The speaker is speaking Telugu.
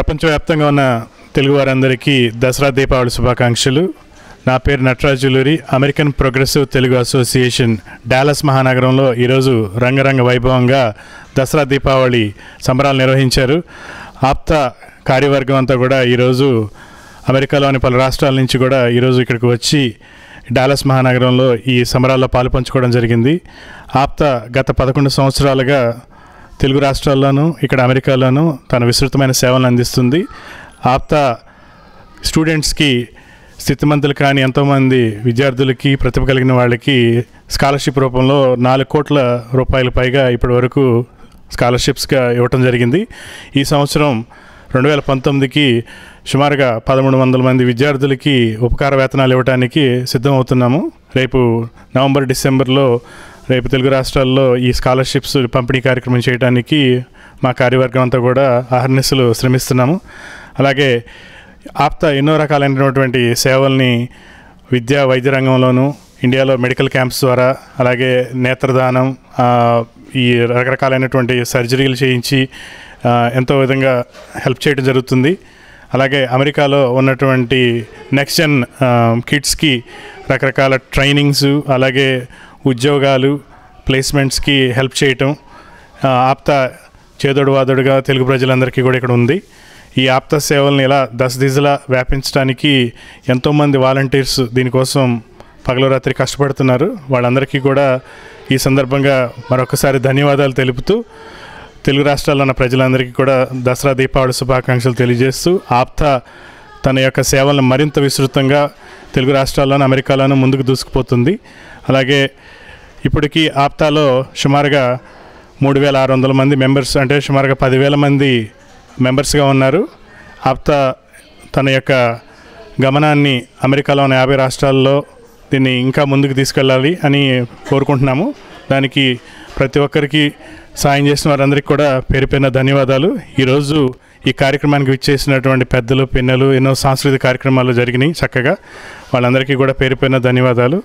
ప్రపంచవ్యాప్తంగా ఉన్న తెలుగు వారందరికీ దసరా దీపావళి శుభాకాంక్షలు. నా పేరు Natarajuluri American progressive Telugu association Dallas మహానగరంలో ఈరోజు రంగరంగ వైభవంగా దసరా దీపావళి సంబరాలు నిర్వహించారు. ఆప్త కార్యవర్గం అంతా కూడా ఈరోజు అమెరికాలోని పలు రాష్ట్రాల నుంచి కూడా ఈరోజు ఇక్కడికి వచ్చి డాలస్ మహానగరంలో ఈ సంబరాల్లో పాలుపంచుకోవడం జరిగింది. ఆప్త గత పదకొండు సంవత్సరాలుగా తెలుగు రాష్ట్రాల్లోనూ ఇక్కడ అమెరికాలోనూ తన విస్తృతమైన సేవలను అందిస్తుంది. ఆప్త స్టూడెంట్స్కి స్థితిమంతులు కాని ఎంతోమంది విద్యార్థులకి ప్రతిభ కలిగిన వాళ్ళకి స్కాలర్షిప్ రూపంలో నాలుగు కోట్ల రూపాయల పైగా ఇప్పటి వరకు స్కాలర్షిప్స్గా ఇవ్వటం జరిగింది. ఈ సంవత్సరం రెండు వేల పంతొమ్మిదికి సుమారుగా పదమూడు వందల మంది విద్యార్థులకి ఉపకార వేతనాలు ఇవ్వడానికి సిద్ధమవుతున్నాము. రేపు నవంబర్ డిసెంబర్లో రేపు తెలుగు రాష్ట్రాల్లో ఈ స్కాలర్షిప్స్ పంపిణీ కార్యక్రమం చేయడానికి మా కార్యవర్గం అంతా కూడా అహర్నిశలు శ్రమిస్తున్నాము. అలాగే ఆప్త ఎన్నో రకాలైనటువంటి సేవల్ని విద్యా వైద్య రంగంలోనూ ఇండియాలో మెడికల్ క్యాంప్స్ ద్వారా అలాగే నేత్రదానం ఈ రకరకాలైనటువంటి సర్జరీలు చేయించి ఎంతో విధంగా హెల్ప్ చేయడం జరుగుతుంది. అలాగే అమెరికాలో ఉన్నటువంటి నెక్స్ట్ జన్ కిడ్స్కి రకరకాల ట్రైనింగ్స్ అలాగే ఉద్యోగాలు ప్లేస్మెంట్స్కి హెల్ప్ చేయటం ఆప్త చేదోడు వాదోడుగా తెలుగు ప్రజలందరికీ కూడా ఇక్కడ ఉంది. ఈ ఆప్త సేవల్ని ఇలా దశదిశలా వ్యాపించడానికి ఎంతోమంది వాలంటీర్స్ దీనికోసం పగలు రాత్రి కష్టపడుతున్నారు. వాళ్ళందరికీ కూడా ఈ సందర్భంగా మరొకసారి ధన్యవాదాలు తెలుపుతూ తెలుగు రాష్ట్రాల్లో ఉన్న ప్రజలందరికీ కూడా దసరా దీపావళి శుభాకాంక్షలు తెలియజేస్తూ ఆప్త తన యొక్క సేవలను మరింత విస్తృతంగా తెలుగు రాష్ట్రాల్లోనూ అమెరికాలోనూ ముందుకు దూసుకుపోతుంది. అలాగే ఇప్పటికీ ఆప్తాలో సుమారుగా మూడు వేల ఆరు వందల మంది మెంబర్స్ అంటే సుమారుగా పదివేల మంది మెంబర్స్గా ఉన్నారు. ఆప్తా తన యొక్క గమనాన్ని అమెరికాలో ఉన్న యాభై రాష్ట్రాల్లో దీన్ని ఇంకా ముందుకు తీసుకెళ్ళాలి అని కోరుకుంటున్నాము. దానికి ప్రతి ఒక్కరికి సాయం చేసిన వారందరికీ కూడా పేరు పేరున ధన్యవాదాలు. ఈరోజు ఈ కార్యక్రమానికి విచ్చేసినటువంటి పెద్దలు పిన్నలు ఎన్నో సాంస్కృతిక కార్యక్రమాలు జరిగినాయి చక్కగా. వాళ్ళందరికీ కూడా పేరు పేరున ధన్యవాదాలు.